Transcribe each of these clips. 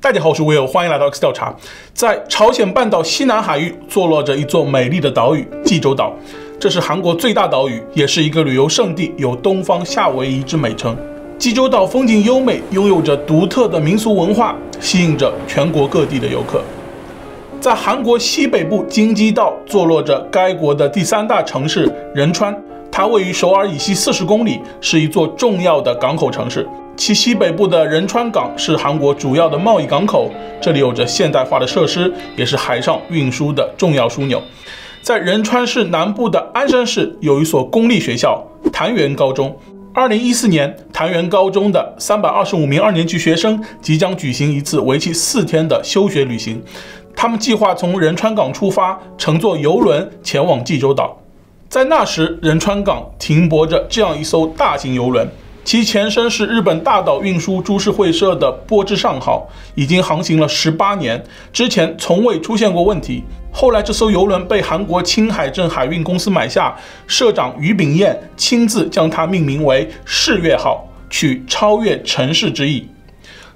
大家好，我是 Will，欢迎来到 X 调查。在朝鲜半岛西南海域坐落着一座美丽的岛屿——济州岛，这是韩国最大岛屿，也是一个旅游胜地，有“东方夏威夷”之美称。济州岛风景优美，拥有着独特的民俗文化，吸引着全国各地的游客。在韩国西北部京畿道坐落着该国的第三大城市仁川，它位于首尔以西四十公里，是一座重要的港口城市。其西北部的仁川港是韩国主要的贸易港口，这里有着现代化的设施，也是海上运输的重要枢纽。在仁川市南部的鞍山市有一所公立学校——潭元高中。二零一四年，潭元高中的三百二十五名二年级学生即将举行一次为期四天的休学旅行。他们计划从仁川港出发，乘坐游轮前往济州岛。在那时，仁川港停泊着这样一艘大型游轮。其前身是日本大岛运输株式会社的波之上号，已经航行了十八年，之前从未出现过问题。后来这艘游轮被韩国青海镇海运公司买下，社长于炳彦亲自将它命名为“世越号”，取超越城市之意。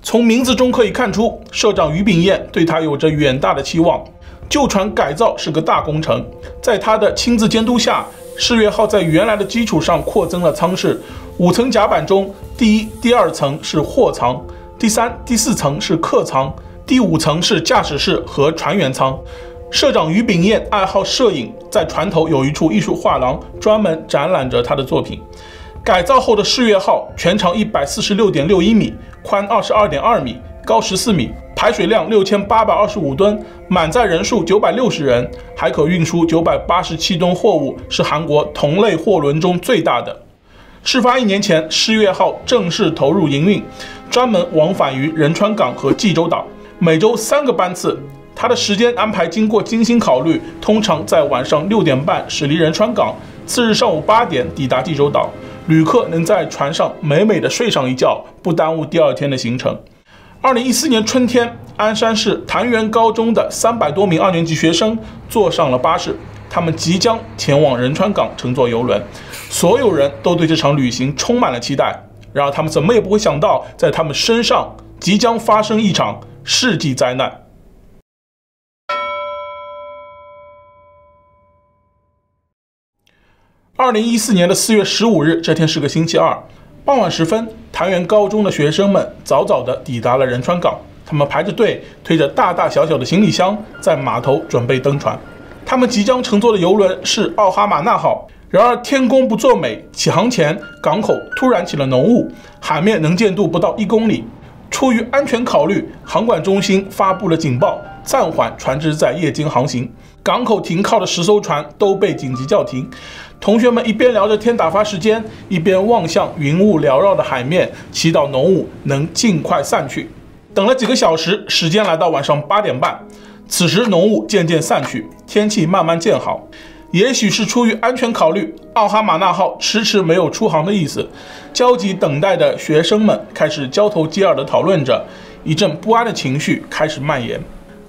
从名字中可以看出，社长于炳彦对他有着远大的期望。旧船改造是个大工程，在他的亲自监督下，世越号在原来的基础上扩增了舱室。五层甲板中，第一、第二层是货舱，第三、第四层是客舱，第五层是驾驶室和船员舱。社长于炳彦爱好摄影，在船头有一处艺术画廊，专门展览着他的作品。改造后的世越号全长一百四十六点六一米，宽二十二点二米，高十四米，排水量六千八百二十五吨，满载人数九百六十人，还可运输九百八十七吨货物，是韩国同类货轮中最大的。事发一年前，世越号正式投入营运，专门往返于仁川港和济州岛，每周三个班次。它的时间安排经过精心考虑，通常在晚上六点半驶离仁川港，次日上午八点抵达济州岛，旅客能在船上美美的睡上一觉，不耽误第二天的行程。二零一四年春天，鞍山市潭元高中的三百多名二年级学生坐上了巴士。他们即将前往仁川港乘坐游轮，所有人都对这场旅行充满了期待。然而，他们怎么也不会想到，在他们身上即将发生一场世纪灾难。二零一四年的四月十五日，这天是个星期二，傍晚时分，潭元高中的学生们早早地抵达了仁川港，他们排着队，推着大大小小的行李箱，在码头准备登船。他们即将乘坐的游轮是奥哈马纳号。然而天公不作美，起航前港口突然起了浓雾，海面能见度不到一公里。出于安全考虑，航管中心发布了警报，暂缓船只在夜间航行。港口停靠的十艘船都被紧急叫停。同学们一边聊着天打发时间，一边望向云雾缭绕的海面，祈祷浓雾能尽快散去。等了几个小时，时间来到晚上八点半。此时浓雾渐渐散去，天气慢慢见好。也许是出于安全考虑，奥哈马纳号迟迟没有出航的意思。焦急等待的学生们开始交头接耳地讨论着，一阵不安的情绪开始蔓延。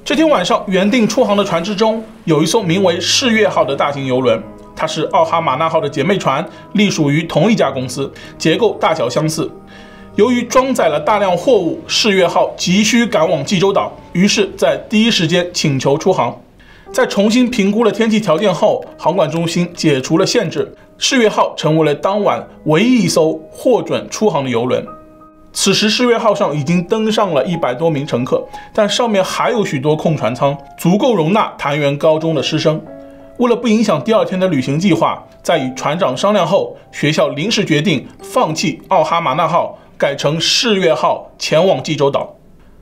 这天晚上，原定出航的船只中有一艘名为“世越号”的大型游轮，它是奥哈马纳号的姐妹船，隶属于同一家公司，结构大小相似。由于装载了大量货物，世越号急需赶往济州岛，于是，在第一时间请求出航。在重新评估了天气条件后，航管中心解除了限制，世越号成为了当晚唯一一艘获准出航的游轮。此时，世越号上已经登上了一百多名乘客，但上面还有许多空船舱，足够容纳潭元高中的师生。为了不影响第二天的旅行计划，在与船长商量后，学校临时决定放弃奥哈马纳号。改成世越号前往济州岛。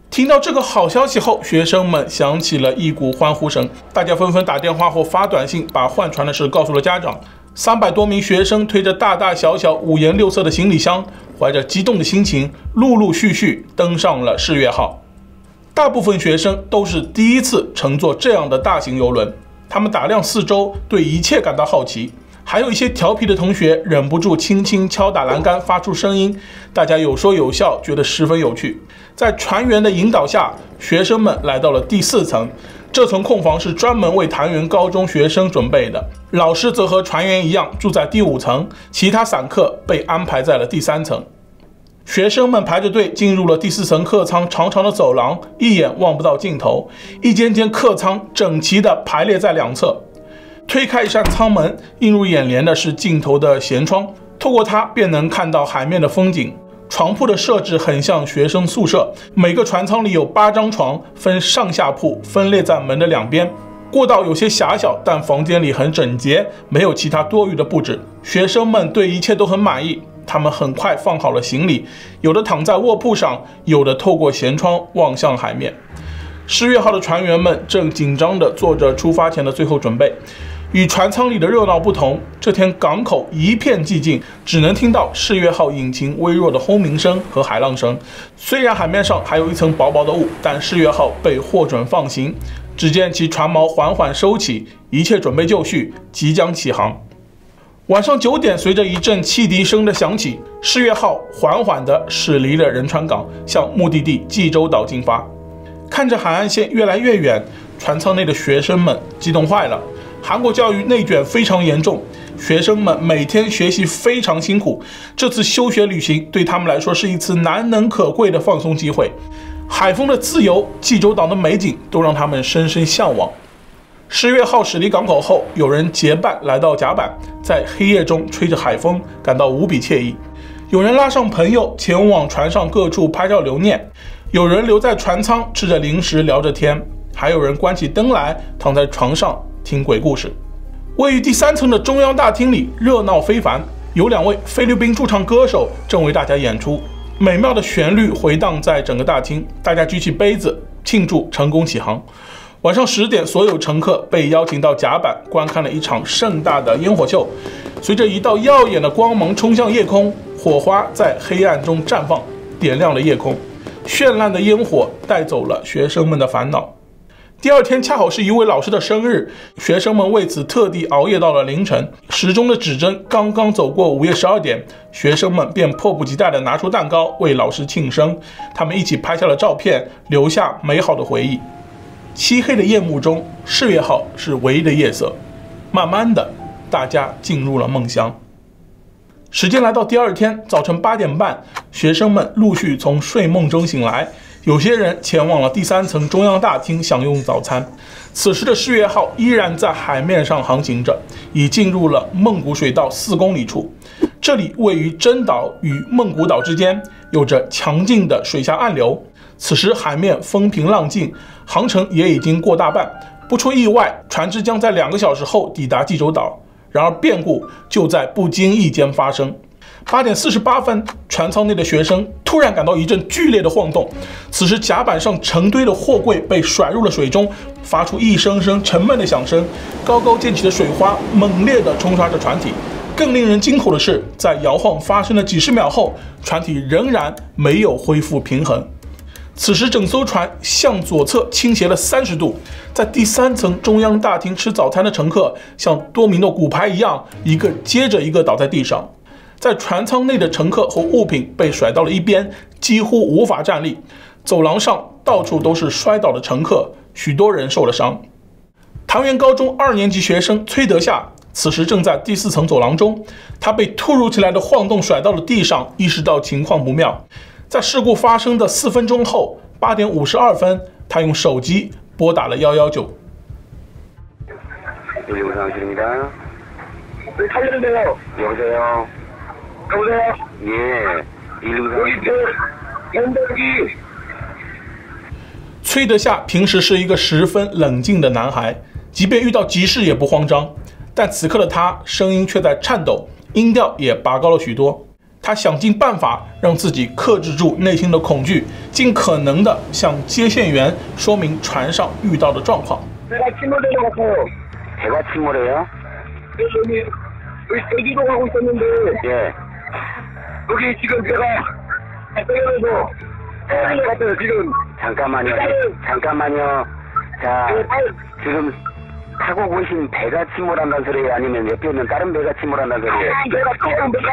听到这个好消息后，学生们响起了一股欢呼声，大家纷纷打电话或发短信，把换船的事告诉了家长。三百多名学生推着大大小小、五颜六色的行李箱，怀着激动的心情，陆陆续续登上了世越号。大部分学生都是第一次乘坐这样的大型游轮，他们打量四周，对一切感到好奇。还有一些调皮的同学忍不住轻轻敲打栏杆，发出声音。大家有说有笑，觉得十分有趣。在船员的引导下，学生们来到了第四层。这层空房是专门为潭元高中学生准备的。老师则和船员一样住在第五层，其他散客被安排在了第三层。学生们排着队进入了第四层客舱，长长的走廊，一眼望不到尽头。一间间客舱整齐地排列在两侧。推开一扇舱门，映入眼帘的是尽头的舷窗，透过它便能看到海面的风景。床铺的设置很像学生宿舍，每个船舱里有八张床，分上下铺，分列在门的两边。过道有些狭小，但房间里很整洁，没有其他多余的布置。学生们对一切都很满意。他们很快放好了行李，有的躺在卧铺上，有的透过舷窗望向海面。世越号的船员们正紧张地做着出发前的最后准备。与船舱里的热闹不同，这天港口一片寂静，只能听到世越号引擎微弱的轰鸣声和海浪声。虽然海面上还有一层薄薄的雾，但世越号被获准放行。只见其船锚缓缓收起，一切准备就绪，即将起航。晚上九点，随着一阵汽笛声的响起，世越号缓缓地驶离了仁川港，向目的地济州岛进发。看着海岸线越来越远，船舱内的学生们激动坏了。韩国教育内卷非常严重，学生们每天学习非常辛苦。这次休学旅行对他们来说是一次难能可贵的放松机会。海风的自由，济州岛的美景，都让他们深深向往。十月号驶离港口后，有人结伴来到甲板，在黑夜中吹着海风，感到无比惬意。有人拉上朋友前往船上各处拍照留念，有人留在船舱吃着零食聊着天，还有人关起灯来躺在床上听鬼故事。位于第三层的中央大厅里热闹非凡，有两位菲律宾驻唱歌手正为大家演出，美妙的旋律回荡在整个大厅，大家举起杯子庆祝成功起航。晚上十点，所有乘客被邀请到甲板观看了一场盛大的烟火秀。随着一道耀眼的光芒冲向夜空，火花在黑暗中绽放，点亮了夜空。绚烂的烟火带走了学生们的烦恼。第二天恰好是一位老师的生日，学生们为此特地熬夜到了凌晨。时钟的指针刚刚走过午夜十二点，学生们便迫不及待地拿出蛋糕为老师庆生。他们一起拍下了照片，留下美好的回忆。漆黑的夜幕中，世越号是唯一的夜色。慢慢的，大家进入了梦乡。时间来到第二天早晨八点半，学生们陆续从睡梦中醒来，有些人前往了第三层中央大厅享用早餐。此时的世越号依然在海面上航行着，已进入了梦古水道四公里处。这里位于真岛与梦古岛之间，有着强劲的水下暗流。此时海面风平浪静，航程也已经过大半，不出意外，船只将在两个小时后抵达济州岛。然而变故就在不经意间发生。八点四十八分，船舱内的学生突然感到一阵剧烈的晃动，此时甲板上成堆的货柜被甩入了水中，发出一声声沉闷的响声，高高溅起的水花猛烈地冲刷着船体。更令人惊恐的是，在摇晃发生了几十秒后，船体仍然没有恢复平衡。此时，整艘船向左侧倾斜了三十度，在第三层中央大厅吃早餐的乘客像多米诺骨牌一样，一个接着一个倒在地上。在船舱内的乘客和物品被甩到了一边，几乎无法站立。走廊上到处都是摔倒的乘客，许多人受了伤。唐园高中二年级学生崔德夏此时正在第四层走廊中，他被突如其来的晃动甩到了地上，意识到情况不妙。在事故发生的四分钟后八点五十二分他用手机拨打了幺幺九。崔德夏平时是一个十分冷静的男孩即便遇到急事也不慌张但此刻的他声音却在颤抖音调也拔高了许多。他想尽办法让自己克制住内心的恐惧，尽可能的向接线员说明船上遇到的状况。배가침몰된것같아요배가침몰해요여기여기제주도가고있었는데예여기지금배가떨어져서떨어진것같아요지금잠깐만요잠깐만요자지금타고계신배가침몰한다는소리아니면옆에있는다른배가침몰한다는소리예요배가침몰배가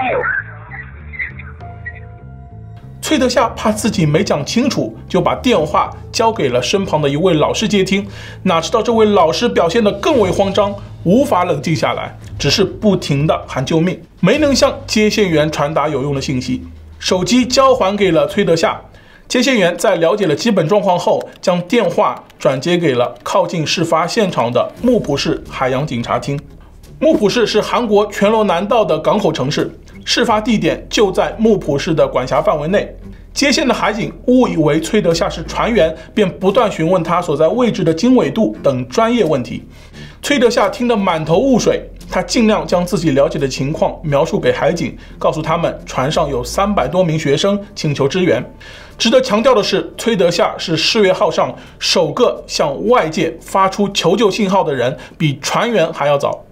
崔德夏怕自己没讲清楚，就把电话交给了身旁的一位老师接听。哪知道这位老师表现得更为慌张，无法冷静下来，只是不停地喊救命，没能向接线员传达有用的信息。手机交还给了崔德夏。接线员在了解了基本状况后，将电话转接给了靠近事发现场的木浦市海洋警察厅。木浦市是韩国全罗南道的港口城市，事发地点就在木浦市的管辖范围内。接线的海警误以为崔德夏是船员，便不断询问他所在位置的经纬度等专业问题。崔德夏听得满头雾水，他尽量将自己了解的情况描述给海警，告诉他们船上有三百多名学生，请求支援。值得强调的是，崔德夏是世越号上首个向外界发出求救信号的人，比船员还要早。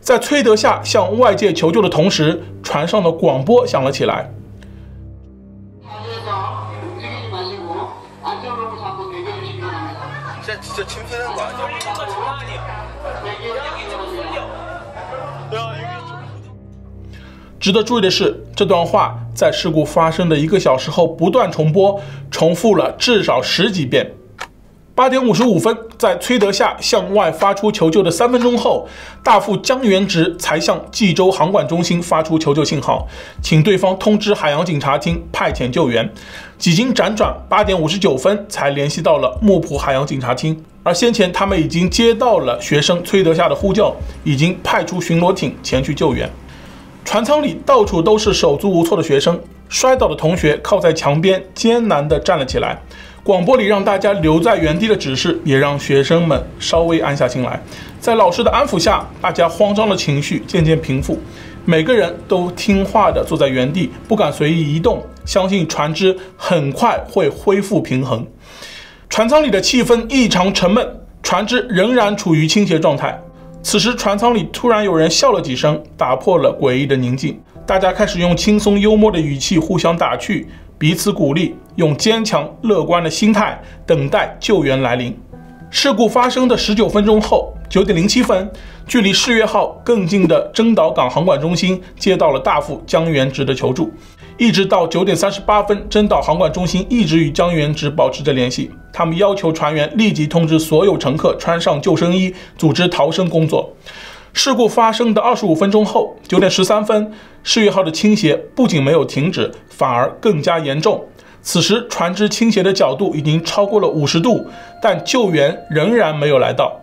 在崔德夏向外界求救的同时，船上的广播响了起来。值得注意的是，这段话在事故发生的一个小时后不断重播，重复了至少十几遍。八点五十五分，在崔德夏向外发出求救的三分钟后，大副江元直才向济州航管中心发出求救信号，请对方通知海洋警察厅派遣救援。几经辗转，八点五十九分才联系到了木浦海洋警察厅，而先前他们已经接到了学生崔德夏的呼叫，已经派出巡逻艇前去救援。船舱里到处都是手足无措的学生，摔倒的同学靠在墙边艰难地站了起来。广播里让大家留在原地的指示，也让学生们稍微安下心来。在老师的安抚下，大家慌张的情绪渐渐平复，每个人都听话地坐在原地，不敢随意移动，相信船只很快会恢复平衡。船舱里的气氛异常沉闷，船只仍然处于倾斜状态。此时，船舱里突然有人笑了几声，打破了诡异的宁静。大家开始用轻松幽默的语气互相打趣，彼此鼓励，用坚强乐观的心态等待救援来临。事故发生的十九分钟后，九点零七分，距离世越号更近的真岛港航管中心接到了大副江元直的求助。一直到九点三十八分，真岛航管中心一直与江元直保持着联系。他们要求船员立即通知所有乘客穿上救生衣，组织逃生工作。事故发生的二十五分钟后，九点十三分，世越号的倾斜不仅没有停止，反而更加严重。此时，船只倾斜的角度已经超过了五十度，但救援仍然没有来到。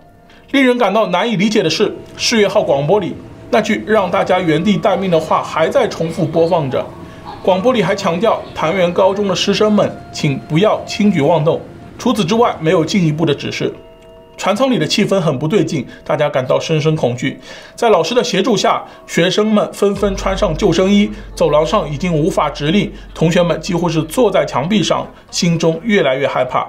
令人感到难以理解的是，世越号广播里那句让大家原地待命的话还在重复播放着。广播里还强调，潭源高中的师生们，请不要轻举妄动。除此之外，没有进一步的指示。船舱里的气氛很不对劲，大家感到深深恐惧。在老师的协助下，学生们纷纷穿上救生衣。走廊上已经无法直立，同学们几乎是坐在墙壁上，心中越来越害怕。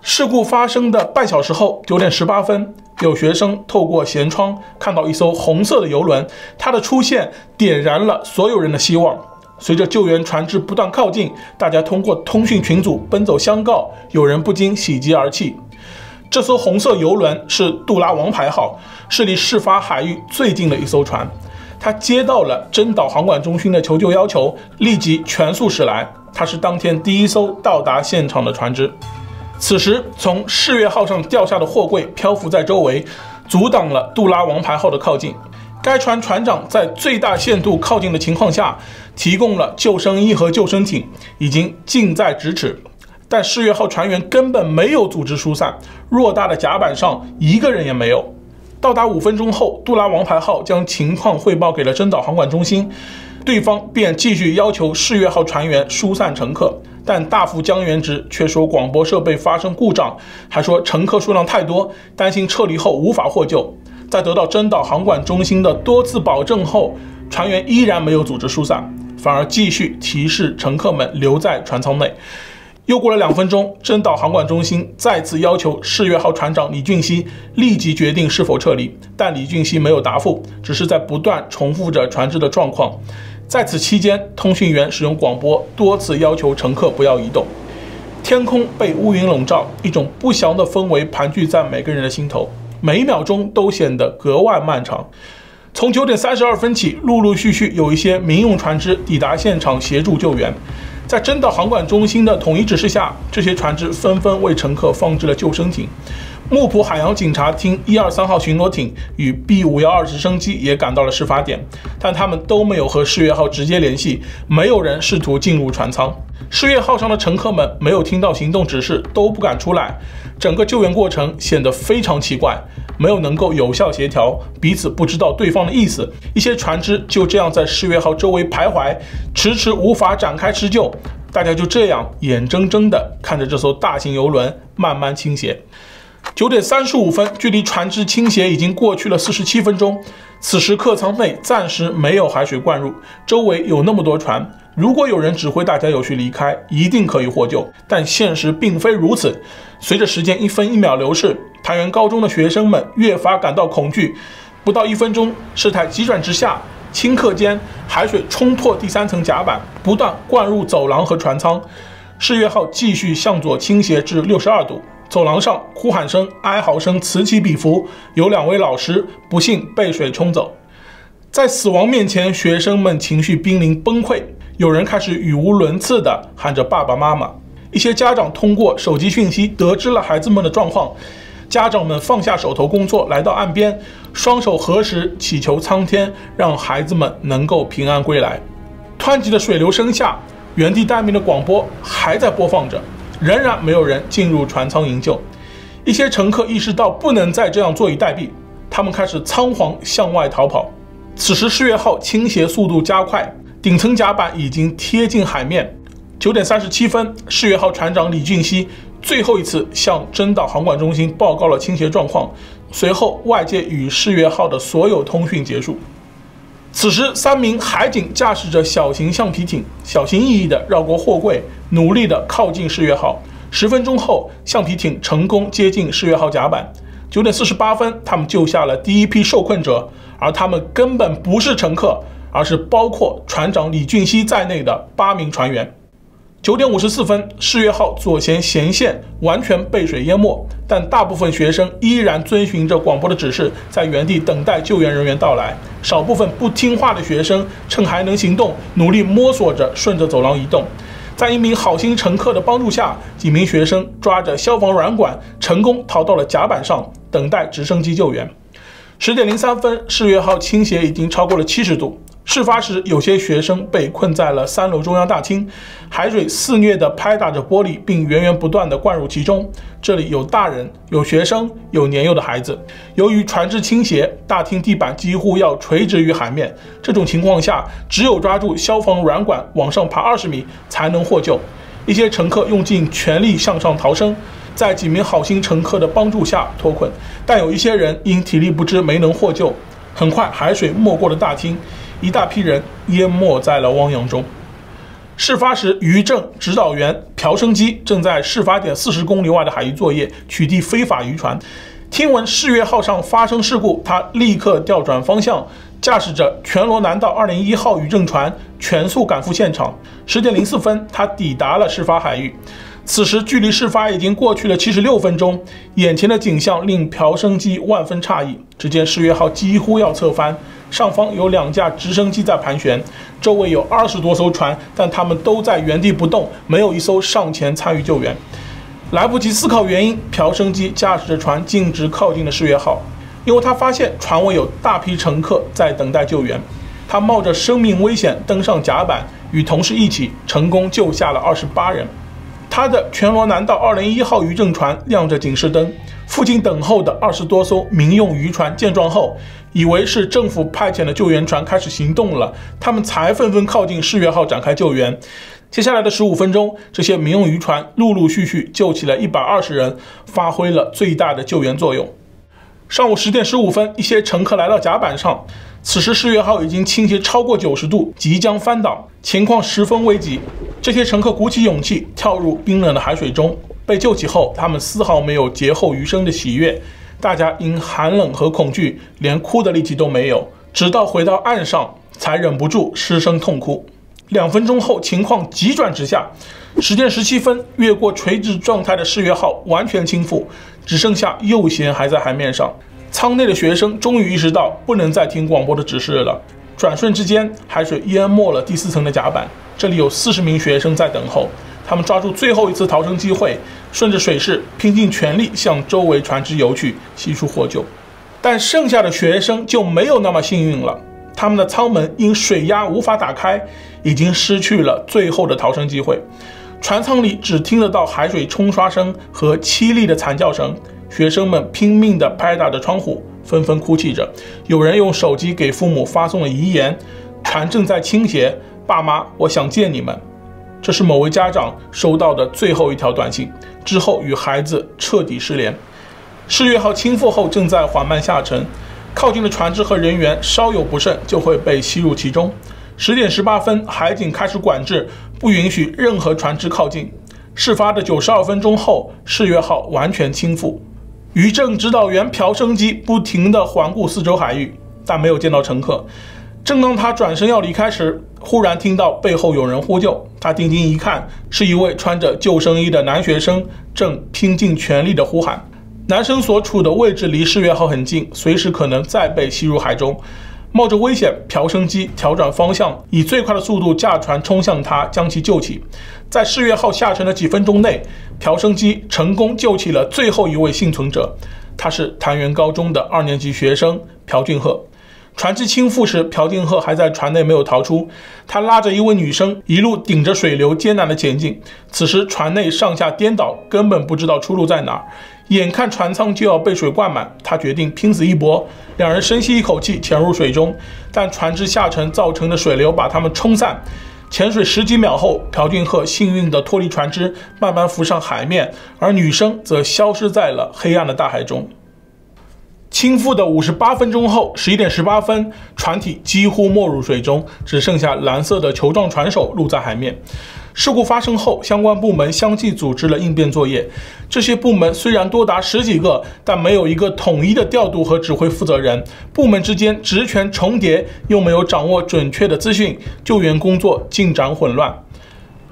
事故发生的半小时后，九点十八分，有学生透过舷窗看到一艘红色的游轮，它的出现点燃了所有人的希望。随着救援船只不断靠近，大家通过通讯群组奔走相告，有人不禁喜极而泣。这艘红色游轮是杜拉王牌号，是离事发海域最近的一艘船。他接到了真岛航管中心的求救要求，立即全速驶来。他是当天第一艘到达现场的船只。此时，从世越号上掉下的货柜漂浮在周围，阻挡了杜拉王牌号的靠近。该船船长在最大限度靠近的情况下，提供了救生衣和救生艇，已经近在咫尺。但世越号船员根本没有组织疏散，偌大的甲板上一个人也没有。到达五分钟后，杜拉王牌号将情况汇报给了珍岛航管中心，对方便继续要求世越号船员疏散乘客。但大副江原直却说广播设备发生故障，还说乘客数量太多，担心撤离后无法获救。在得到真岛航管中心的多次保证后，船员依然没有组织疏散，反而继续提示乘客们留在船舱内。又过了两分钟，真岛航管中心再次要求世越号船长李俊熙立即决定是否撤离，但李俊熙没有答复，只是在不断重复着船只的状况。在此期间，通讯员使用广播多次要求乘客不要移动。天空被乌云笼罩，一种不祥的氛围盘踞在每个人的心头。每一秒钟都显得格外漫长。从九点三十二分起，陆陆续续有一些民用船只抵达现场协助救援。在真岛航管中心的统一指示下，这些船只纷纷为乘客放置了救生艇。木浦海洋警察厅一二三号巡逻艇与 B 五幺二直升机也赶到了事发点，但他们都没有和世越号直接联系，没有人试图进入船舱。世越号上的乘客们没有听到行动指示，都不敢出来。整个救援过程显得非常奇怪，没有能够有效协调，彼此不知道对方的意思。一些船只就这样在世越号周围徘徊，迟迟无法展开施救。大家就这样眼睁睁地看着这艘大型游轮慢慢倾斜。九点三十五分，距离船只倾斜已经过去了四十七分钟。此时客舱内暂时没有海水灌入，周围有那么多船，如果有人指挥大家有序离开，一定可以获救。但现实并非如此。随着时间一分一秒流逝，太原高中的学生们越发感到恐惧。不到一分钟，事态急转直下，顷刻间海水冲破第三层甲板，不断灌入走廊和船舱。世越号继续向左倾斜至六十二度。走廊上，哭喊声、哀嚎声此起彼伏。有两位老师不幸被水冲走，在死亡面前，学生们情绪濒临崩溃。有人开始语无伦次地喊着“爸爸妈妈”。一些家长通过手机讯息得知了孩子们的状况，家长们放下手头工作，来到岸边，双手合十，祈求苍天让孩子们能够平安归来。湍急的水流声下，原地待命的广播还在播放着。仍然没有人进入船舱营救，一些乘客意识到不能再这样坐以待毙，他们开始仓皇向外逃跑。此时世越号倾斜速度加快，顶层甲板已经贴近海面。九点三十七分，世越号船长李俊熙最后一次向真岛航管中心报告了倾斜状况，随后外界与世越号的所有通讯结束。此时，三名海警驾驶着小型橡皮艇，小心翼翼地绕过货柜，努力地靠近世越号。十分钟后，橡皮艇成功接近世越号甲板。九点四十八分，他们救下了第一批受困者，而他们根本不是乘客，而是包括船长李俊熙在内的八名船员。九点五十四分，世越号左舷舷线完全被水淹没，但大部分学生依然遵循着广播的指示，在原地等待救援人员到来。少部分不听话的学生趁还能行动，努力摸索着顺着走廊移动。在一名好心乘客的帮助下，几名学生抓着消防软管，成功逃到了甲板上，等待直升机救援。十点零三分，世越号倾斜已经超过了七十度。事发时，有些学生被困在了三楼中央大厅，海水肆虐地拍打着玻璃，并源源不断地灌入其中。这里有大人，有学生，有年幼的孩子。由于船只倾斜，大厅地板几乎要垂直于海面。这种情况下，只有抓住消防软管往上爬二十米才能获救。一些乘客用尽全力向上逃生，在几名好心乘客的帮助下脱困，但有一些人因体力不支没能获救。很快，海水没过了大厅。一大批人淹没在了汪洋中。事发时，渔政指导员朴生基正在事发点四十公里外的海域作业，取缔非法渔船。听闻世越号上发生事故，他立刻调转方向，驾驶着全罗南道二零一号渔政船全速赶赴现场。十点零四分，他抵达了事发海域。此时距离事发已经过去了七十六分钟，眼前的景象令朴生基万分诧异。只见世越号几乎要侧翻。上方有两架直升机在盘旋，周围有二十多艘船，但他们都在原地不动，没有一艘上前参与救援。来不及思考原因，朴生基驾驶着船径直靠近了世越号，因为他发现船尾有大批乘客在等待救援。他冒着生命危险登上甲板，与同事一起成功救下了二十八人。他的全罗南道二零一号渔政船亮着警示灯。附近等候的二十多艘民用渔船见状后，以为是政府派遣的救援船开始行动了，他们才纷纷靠近世越号展开救援。接下来的十五分钟，这些民用渔船陆陆续续救起了一百二十人，发挥了最大的救援作用。上午十点十五分，一些乘客来到甲板上，此时世越号已经倾斜超过九十度，即将翻倒，情况十分危急。这些乘客鼓起勇气跳入冰冷的海水中。被救起后，他们丝毫没有劫后余生的喜悦，大家因寒冷和恐惧，连哭的力气都没有，直到回到岸上才忍不住失声痛哭。两分钟后，情况急转直下，十点十七分，越过垂直状态的世越号完全倾覆，只剩下右舷还在海面上。舱内的学生终于意识到不能再听广播的指示了。转瞬之间，海水淹没了第四层的甲板。这里有四十名学生在等候。他们抓住最后一次逃生机会，顺着水势拼尽全力向周围船只游去，悉数获救。但剩下的学生就没有那么幸运了，他们的舱门因水压无法打开，已经失去了最后的逃生机会。船舱里只听得到海水冲刷声和凄厉的惨叫声，学生们拼命地拍打着窗户，纷纷哭泣着。有人用手机给父母发送了遗言：“船正在倾斜，爸妈，我想见你们。”这是某位家长收到的最后一条短信，之后与孩子彻底失联。世越号倾覆后，正在缓慢下沉，靠近的船只和人员稍有不慎就会被吸入其中。十点十八分，海警开始管制，不允许任何船只靠近。事发的九十二分钟后，世越号完全倾覆。渔政指导员朴生基不停地环顾四周海域，但没有见到乘客。正当他转身要离开时，忽然听到背后有人呼救。他定睛一看，是一位穿着救生衣的男学生，正拼尽全力的呼喊。男生所处的位置离世越号很近，随时可能再被吸入海中。冒着危险，朴生基调转方向，以最快的速度驾船冲向他，将其救起。在世越号下沉的几分钟内，朴生基成功救起了最后一位幸存者，他是潭源高中的二年级学生朴俊赫。船只倾覆时，朴敬赫还在船内没有逃出。他拉着一位女生，一路顶着水流艰难地前进。此时船内上下颠倒，根本不知道出路在哪儿。眼看船舱就要被水灌满，他决定拼死一搏。两人深吸一口气，潜入水中，但船只下沉造成的水流把他们冲散。潜水十几秒后，朴俊赫幸运地脱离船只，慢慢浮上海面，而女生则消失在了黑暗的大海中。倾覆的五十八分钟后，十一点十八分，船体几乎没入水中，只剩下蓝色的球状船首露在海面。事故发生后，相关部门相继组织了应变作业。这些部门虽然多达十几个，但没有一个统一的调度和指挥负责人，部门之间职权重叠，又没有掌握准确的资讯，救援工作进展混乱。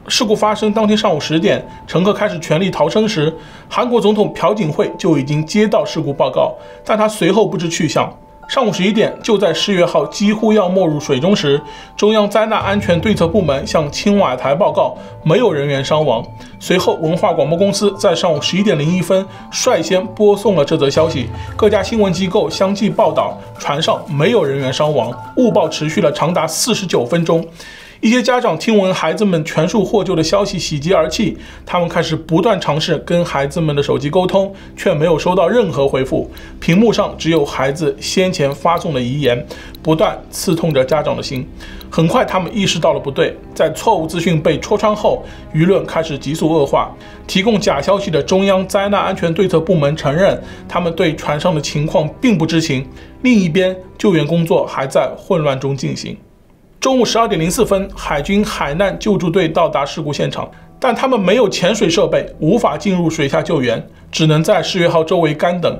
事故发生当天上午十点，乘客开始全力逃生时，韩国总统朴槿惠就已经接到事故报告，但他随后不知去向。上午十一点，就在世越号几乎要没入水中时，中央灾难安全对策部门向青瓦台报告没有人员伤亡。随后，文化广播公司在上午十一点零一分率先播送了这则消息，各家新闻机构相继报道船上没有人员伤亡。误报持续了长达四十九分钟。一些家长听闻孩子们全数获救的消息，喜极而泣。他们开始不断尝试跟孩子们的手机沟通，却没有收到任何回复。屏幕上只有孩子先前发送的遗言，不断刺痛着家长的心。很快，他们意识到了不对。在错误资讯被戳穿后，舆论开始急速恶化。提供假消息的中央灾难安全对策部门承认，他们对船上的情况并不知情。另一边，救援工作还在混乱中进行。中午十二点零四分，海军海难救助队到达事故现场，但他们没有潜水设备，无法进入水下救援，只能在世越号周围干等。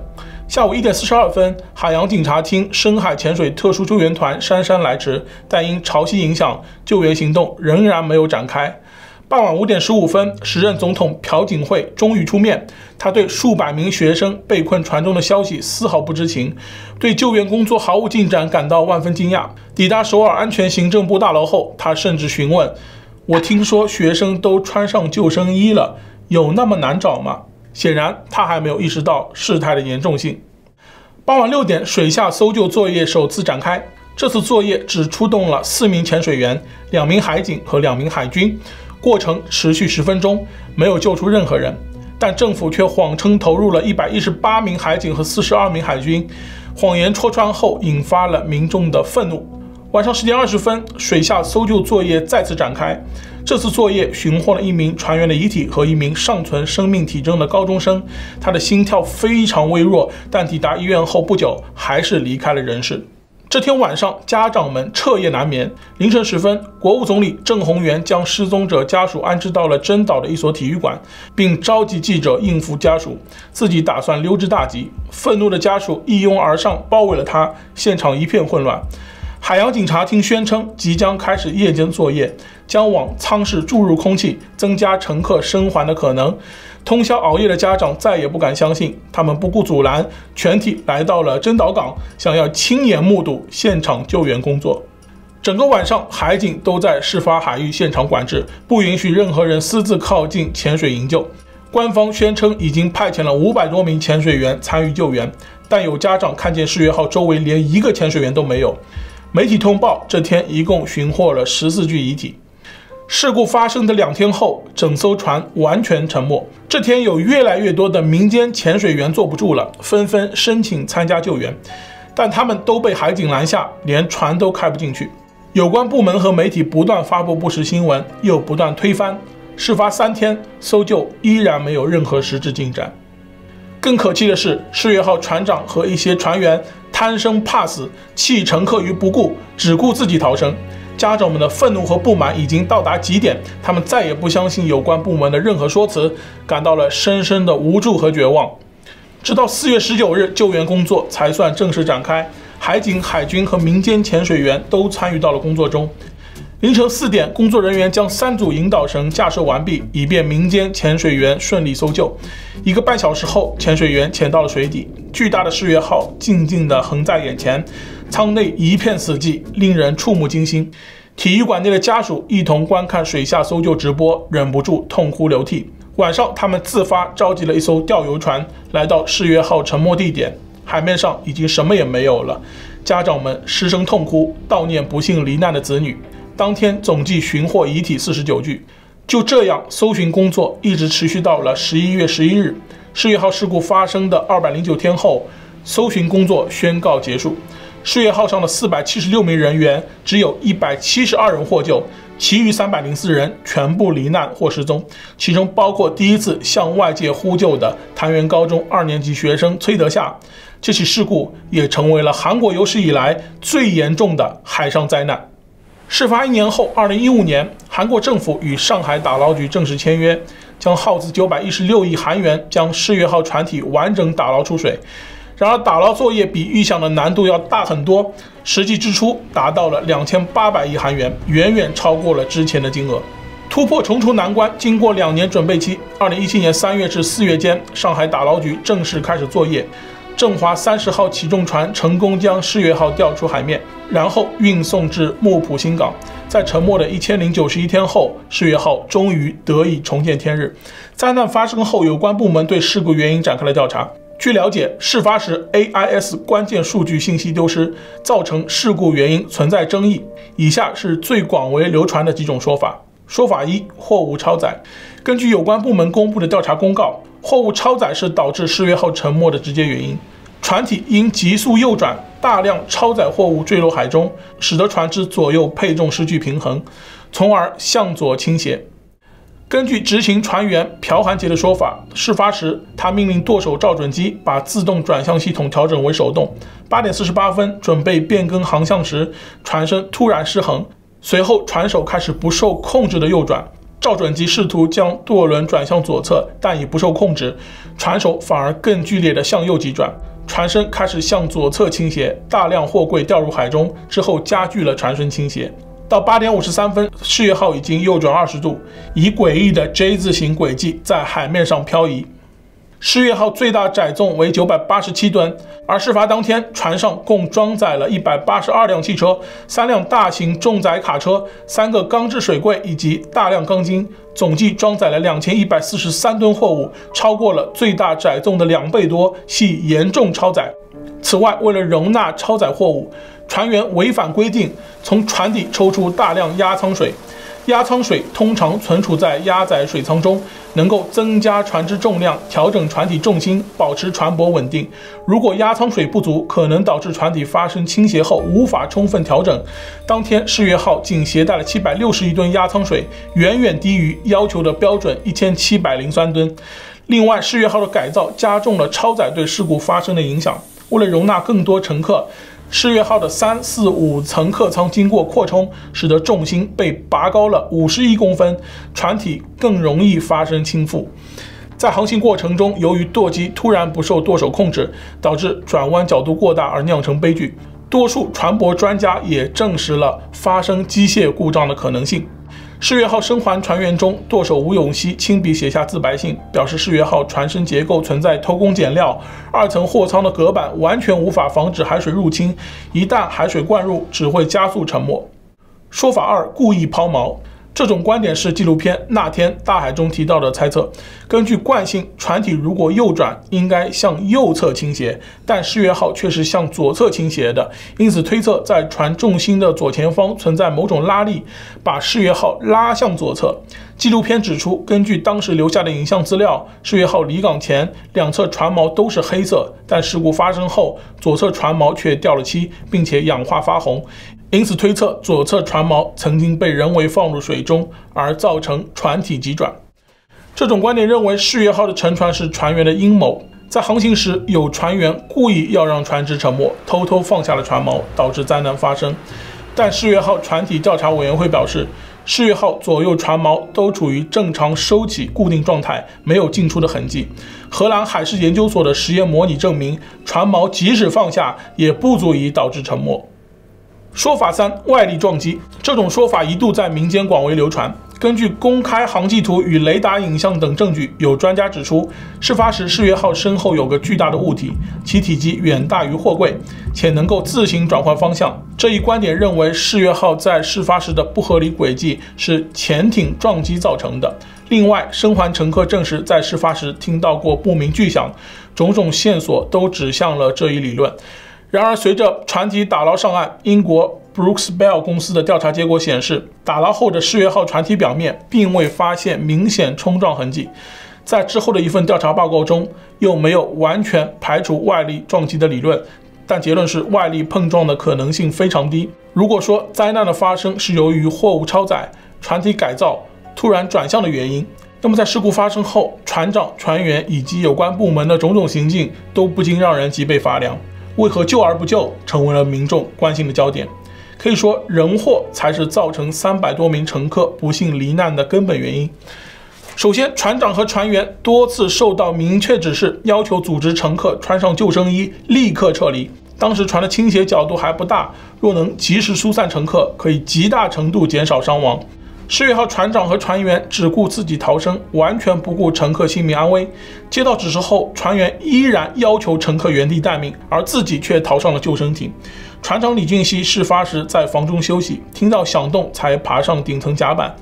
下午一点四十二分，海洋警察厅深海潜水特殊救援团姗姗来迟，但因潮汐影响，救援行动仍然没有展开。傍晚五点十五分，时任总统朴槿惠终于出面。他对数百名学生被困船中的消息丝毫不知情，对救援工作毫无进展感到万分惊讶。抵达首尔安全行政部大楼后，他甚至询问：“我听说学生都穿上救生衣了，有那么难找吗？”显然，他还没有意识到事态的严重性。傍晚六点，水下搜救作业首次展开。这次作业只出动了四名潜水员、两名海警和两名海军。过程持续十分钟，没有救出任何人，但政府却谎称投入了一百一十八名海警和四十二名海军，谎言戳穿后引发了民众的愤怒。晚上十点二十分，水下搜救作业再次展开，这次作业寻获了一名船员的遗体和一名尚存生命体征的高中生，他的心跳非常微弱，但抵达医院后不久还是离开了人世。这天晚上，家长们彻夜难眠。凌晨时分，国务总理郑宏元将失踪者家属安置到了真岛的一所体育馆，并召集记者应付家属，自己打算溜之大吉。愤怒的家属一拥而上，包围了他，现场一片混乱。海洋警察厅宣称，即将开始夜间作业，将往舱室注入空气，增加乘客生还的可能。通宵熬夜的家长再也不敢相信，他们不顾阻拦，全体来到了真岛港，想要亲眼目睹现场救援工作。整个晚上，海警都在事发海域现场管制，不允许任何人私自靠近潜水营救。官方宣称已经派遣了五百多名潜水员参与救援，但有家长看见“世越号”周围连一个潜水员都没有。媒体通报，这天一共寻获了十四具遗体。事故发生的两天后，整艘船完全沉没。这天，有越来越多的民间潜水员坐不住了，纷纷申请参加救援，但他们都被海警拦下，连船都开不进去。有关部门和媒体不断发布不实新闻，又不断推翻。事发三天，搜救依然没有任何实质进展。更可气的是，世越号船长和一些船员贪生怕死，弃乘客于不顾，只顾自己逃生。家长们的愤怒和不满已经到达极点，他们再也不相信有关部门的任何说辞，感到了深深的无助和绝望。直到四月十九日，救援工作才算正式展开，海警、海军和民间潜水员都参与到了工作中。凌晨四点，工作人员将三组引导绳架设完毕，以便民间潜水员顺利搜救。一个半小时后，潜水员潜到了水底，巨大的世越号静静地横在眼前，舱内一片死寂，令人触目惊心。体育馆内的家属一同观看水下搜救直播，忍不住痛哭流涕。晚上，他们自发召集了一艘钓游船，来到世越号沉没地点，海面上已经什么也没有了。家长们失声痛哭，悼念不幸罹难的子女。当天总计寻获遗体四十九具，就这样，搜寻工作一直持续到了十一月十一日。世越号事故发生的二百零九天后，搜寻工作宣告结束。世越号上的四百七十六名人员，只有一百七十二人获救，其余三百零四人全部罹难或失踪，其中包括第一次向外界呼救的潭源高中二年级学生崔德夏。这起事故也成为了韩国有史以来最严重的海上灾难。事发一年后，二零一五年，韩国政府与上海打捞局正式签约，将耗资九百一十六亿韩元将世越号船体完整打捞出水。然而，打捞作业比预想的难度要大很多，实际支出达到了两千八百亿韩元，远远超过了之前的金额。突破重重难关，经过两年准备期，二零一七年三月至四月间，上海打捞局正式开始作业。振华三十号起重船成功将世越号吊出海面，然后运送至木浦新港。在沉没的一千零九十一天后，世越号终于得以重见天日。灾难发生后，有关部门对事故原因展开了调查。据了解，事发时 AIS 关键数据信息丢失，造成事故原因存在争议。以下是最广为流传的几种说法：说法一，货物超载。根据有关部门公布的调查公告。货物超载是导致世越号沉没的直接原因，船体因急速右转，大量超载货物坠落海中，使得船只左右配重失去平衡，从而向左倾斜。根据执勤船员朴寒杰的说法，事发时他命令舵手照准机把自动转向系统调整为手动。八点四十八分准备变更航向时，船身突然失衡，随后船手开始不受控制的右转。照准机试图将舵轮转向左侧，但已不受控制，船手反而更剧烈地向右急转，船身开始向左侧倾斜，大量货柜掉入海中，之后加剧了船身倾斜。到八点五十三分，世越号已经右转二十度，以诡异的 J 字形轨迹在海面上漂移。世越号最大载重为九百八十七吨，而事发当天，船上共装载了一百八十二辆汽车、三辆大型重载卡车、三个钢制水柜以及大量钢筋，总计装载了两千一百四十三吨货物，超过了最大载重的两倍多，系严重超载。此外，为了容纳超载货物，船员违反规定，从船底抽出大量压舱水。压舱水通常存储在压载水舱中，能够增加船只重量，调整船体重心，保持船舶稳定。如果压舱水不足，可能导致船体发生倾斜后无法充分调整。当天世越号仅携带了七百六十亿吨压舱水，远远低于要求的标准一千七百零三吨。另外，世越号的改造加重了超载对事故发生的影响。为了容纳更多乘客。世越号的三四五层客舱经过扩充，使得重心被拔高了五十一公分，船体更容易发生倾覆。在航行过程中，由于舵机突然不受舵手控制，导致转弯角度过大而酿成悲剧。多数船舶专家也证实了发生机械故障的可能性。世越号生还船员中，舵手吴永熙亲笔写下自白信，表示世越号船身结构存在偷工减料，二层货舱的隔板完全无法防止海水入侵，一旦海水灌入，只会加速沉没。说法二：故意抛锚。这种观点是纪录片《那天大海》中提到的猜测。根据惯性，船体如果右转，应该向右侧倾斜，但世越号却是向左侧倾斜的，因此推测在船重心的左前方存在某种拉力，把世越号拉向左侧。纪录片指出，根据当时留下的影像资料，世越号离港前两侧船锚都是黑色，但事故发生后，左侧船锚却掉了漆，并且氧化发红。因此推测，左侧船锚曾经被人为放入水中，而造成船体急转。这种观点认为，世越号的沉船是船员的阴谋，在航行时有船员故意要让船只沉没，偷偷放下了船锚，导致灾难发生。但世越号船体调查委员会表示，世越号左右船锚都处于正常收起固定状态，没有进出的痕迹。荷兰海事研究所的实验模拟证明，船锚即使放下，也不足以导致沉没。说法三：外力撞击。这种说法一度在民间广为流传。根据公开航迹图与雷达影像等证据，有专家指出，事发时世越号身后有个巨大的物体，其体积远大于货柜，且能够自行转换方向。这一观点认为，世越号在事发时的不合理轨迹是潜艇撞击造成的。另外，生还乘客证实在事发时听到过不明巨响，种种线索都指向了这一理论。然而，随着船体打捞上岸，英国 Brooks Bell 公司的调查结果显示，打捞后的世越号船体表面并未发现明显冲撞痕迹。在之后的一份调查报告中，又没有完全排除外力撞击的理论，但结论是外力碰撞的可能性非常低。如果说灾难的发生是由于货物超载、船体改造、突然转向的原因，那么在事故发生后，船长、船员以及有关部门的种种行径都不禁让人脊背发凉。为何救而不救，成为了民众关心的焦点。可以说，人祸才是造成三百多名乘客不幸罹难的根本原因。首先，船长和船员多次受到明确指示，要求组织乘客穿上救生衣，立刻撤离。当时船的倾斜角度还不大，若能及时疏散乘客，可以极大程度减少伤亡。世越号船长和船员只顾自己逃生，完全不顾乘客性命安危。接到指示后，船员依然要求乘客原地待命，而自己却逃上了救生艇。船长李俊熙事发时在房中休息，听到响动才爬上顶层甲板。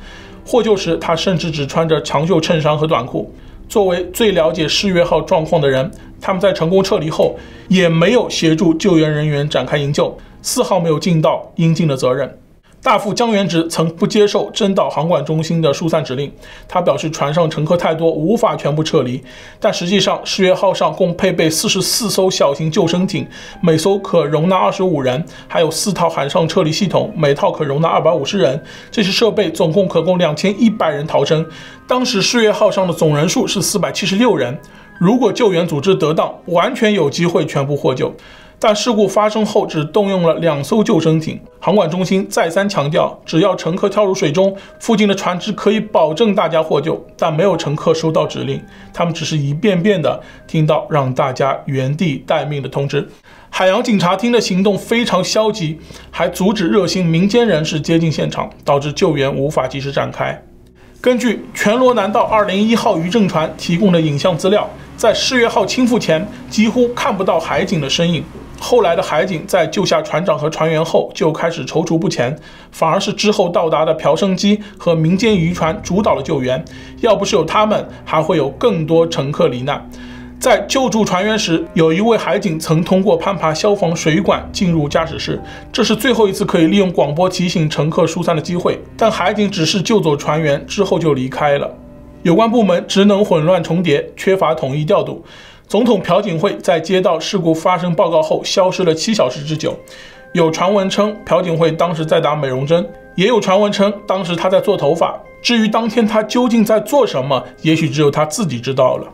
获救时，他甚至只穿着长袖衬衫和短裤。作为最了解世越号状况的人，他们在成功撤离后，也没有协助救援人员展开营救，丝毫没有尽到应尽的责任。大副江元直曾不接受真岛航管中心的疏散指令，他表示船上乘客太多，无法全部撤离。但实际上，世越号上共配备四十四艘小型救生艇，每艘可容纳二十五人，还有四套海上撤离系统，每套可容纳二百五十人。这些设备总共可供两千一百人逃生。当时世越号上的总人数是四百七十六人，如果救援组织得当，完全有机会全部获救。但事故发生后，只动用了两艘救生艇。航管中心再三强调，只要乘客跳入水中，附近的船只可以保证大家获救。但没有乘客收到指令，他们只是一遍遍地听到让大家原地待命的通知。海洋警察厅的行动非常消极，还阻止热心民间人士接近现场，导致救援无法及时展开。根据全罗南道201号渔政船提供的影像资料，在世越号倾覆前，几乎看不到海警的身影。后来的海警在救下船长和船员后，就开始踌躇不前，反而是之后到达的朴生机和民间渔船主导了救援。要不是有他们，还会有更多乘客罹难。在救助船员时，有一位海警曾通过攀爬消防水管进入驾驶室，这是最后一次可以利用广播提醒乘客疏散的机会。但海警只是救走船员之后就离开了，有关部门职能混乱重叠，缺乏统一调度。总统朴槿惠在接到事故发生报告后消失了七小时之久，有传闻称朴槿惠当时在打美容针，也有传闻称当时她在做头发。至于当天她究竟在做什么，也许只有她自己知道了。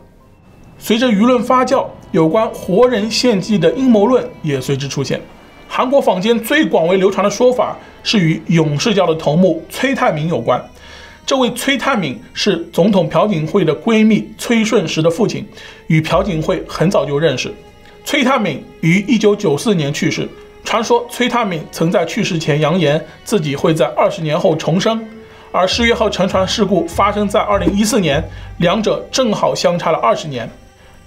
随着舆论发酵，有关活人献祭的阴谋论也随之出现。韩国坊间最广为流传的说法是与勇士教的头目崔泰明有关。这位崔泰敏是总统朴槿惠的闺蜜崔顺实的父亲，与朴槿惠很早就认识。崔泰敏于1994年去世，传说崔泰敏曾在去世前扬言自己会在二十年后重生，而世越号沉船事故发生在2014年，两者正好相差了二十年。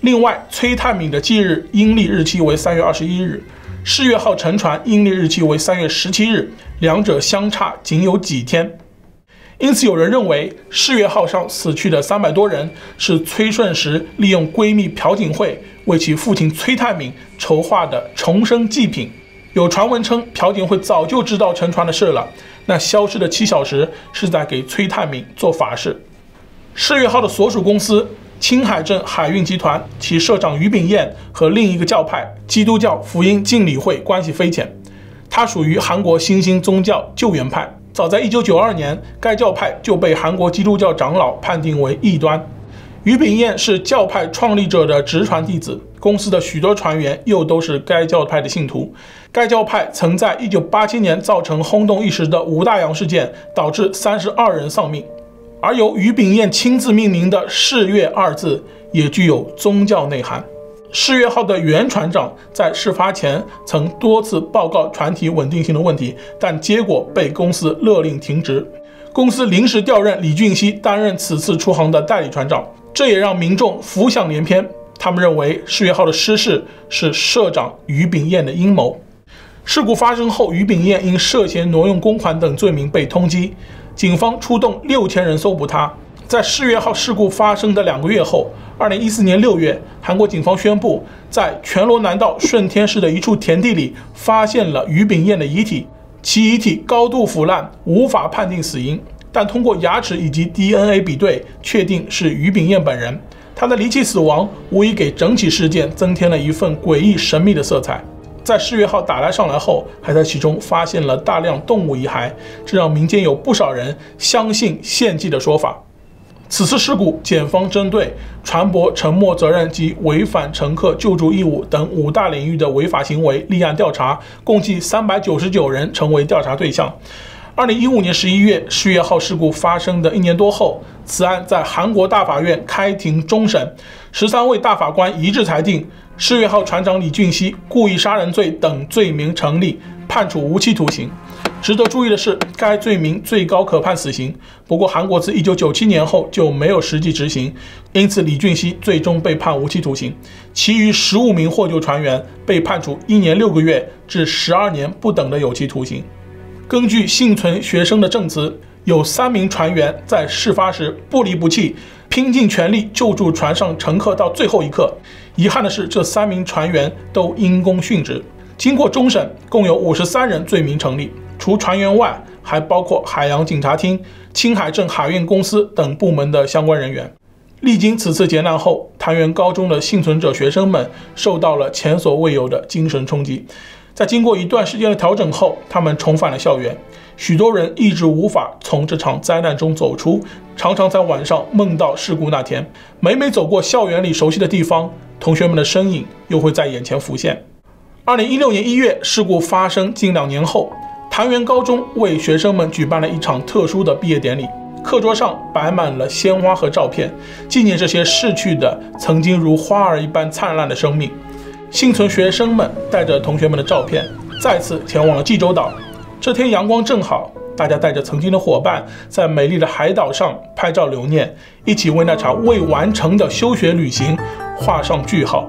另外，崔泰敏的忌日阴历日期为3月21日，世越号沉船阴历日期为三月十七日，两者相差仅有几天。因此，有人认为世越号上死去的三百多人是崔顺实利用闺蜜朴槿惠为其父亲崔泰敏筹划的重生祭品。有传闻称，朴槿惠早就知道沉船的事了。那消失的七小时是在给崔泰敏做法事。世越号的所属公司青海镇海运集团，其社长于炳彦和另一个教派基督教福音敬礼会关系匪浅。他属于韩国新兴宗教救援派。早在1992年，该教派就被韩国基督教长老判定为异端。于炳彦是教派创立者的直传弟子，公司的许多船员又都是该教派的信徒。该教派曾在1987年造成轰动一时的吴大洋事件，导致32人丧命。而由于炳彦亲自命名的“世越”二字，也具有宗教内涵。世越号的原船长在事发前曾多次报告船体稳定性的问题，但结果被公司勒令停职。公司临时调任李俊熙担任此次出航的代理船长，这也让民众浮想联翩。他们认为世越号的失事是社长于炳彦的阴谋。事故发生后，于炳彦因涉嫌挪用公款等罪名被通缉，警方出动六千人搜捕他。在世越号事故发生的两个月后。二零一四年六月，韩国警方宣布，在全罗南道顺天市的一处田地里发现了于炳彦的遗体，其遗体高度腐烂，无法判定死因，但通过牙齿以及 DNA 比对，确定是于炳彦本人。他的离奇死亡无疑给整起事件增添了一份诡异神秘的色彩。在世越号打捞上来后，还在其中发现了大量动物遗骸，这让民间有不少人相信献祭的说法。此次事故，检方针对船舶沉没责任及违反乘客救助义务等五大领域的违法行为立案调查，共计三百九十九人成为调查对象。二零一五年十一月，世越号事故发生的一年多后，此案在韩国大法院开庭终审，十三位大法官一致裁定，世越号船长李俊熙故意杀人罪等罪名成立，判处无期徒刑。值得注意的是，该罪名最高可判死刑。不过，韩国自1997年后就没有实际执行，因此李俊熙最终被判无期徒刑。其余15名获救船员被判处一年六个月至十二年不等的有期徒刑。根据幸存学生的证词，有三名船员在事发时不离不弃，拼尽全力救助船上乘客到最后一刻。遗憾的是，这三名船员都因公殉职。经过终审，共有53人罪名成立。除船员外，还包括海洋警察厅、青海镇海运公司等部门的相关人员。历经此次劫难后，潭源高中的幸存者学生们受到了前所未有的精神冲击。在经过一段时间的调整后，他们重返了校园。许多人一直无法从这场灾难中走出，常常在晚上梦到事故那天。每每走过校园里熟悉的地方，同学们的身影又会在眼前浮现。二零一六年一月，事故发生近两年后。潭源高中为学生们举办了一场特殊的毕业典礼，课桌上摆满了鲜花和照片，纪念这些逝去的曾经如花儿一般灿烂的生命。幸存学生们带着同学们的照片，再次前往了济州岛。这天阳光正好，大家带着曾经的伙伴，在美丽的海岛上拍照留念，一起为那场未完成的休学旅行画上句号。